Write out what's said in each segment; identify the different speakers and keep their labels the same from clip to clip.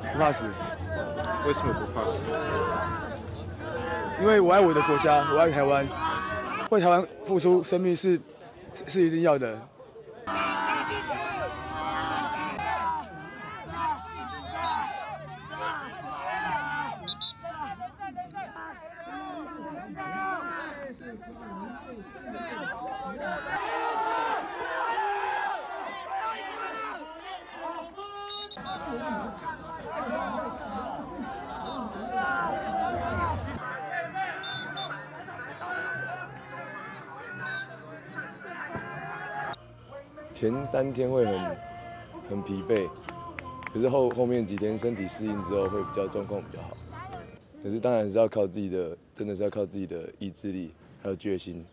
Speaker 1: 不怕死，
Speaker 2: 为什么不怕死？
Speaker 1: 因为我爱我的国家，我爱台湾，为台湾付出生命是是一定要的。
Speaker 3: 前三天会很很疲惫，可是后后面几天身体适应之后会比较状况比较好。可是当然是要靠自己的，真的是要靠自己的意志力还有决心。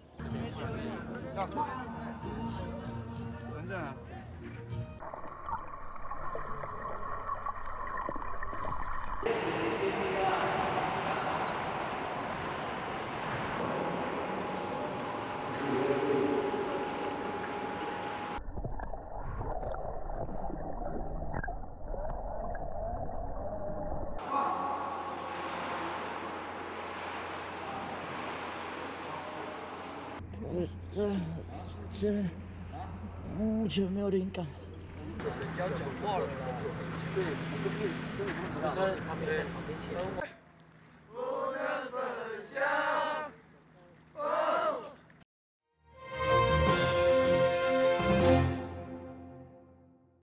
Speaker 4: 我这这目前没有灵感。
Speaker 5: 不要讲话了，对，不是，旁边旁边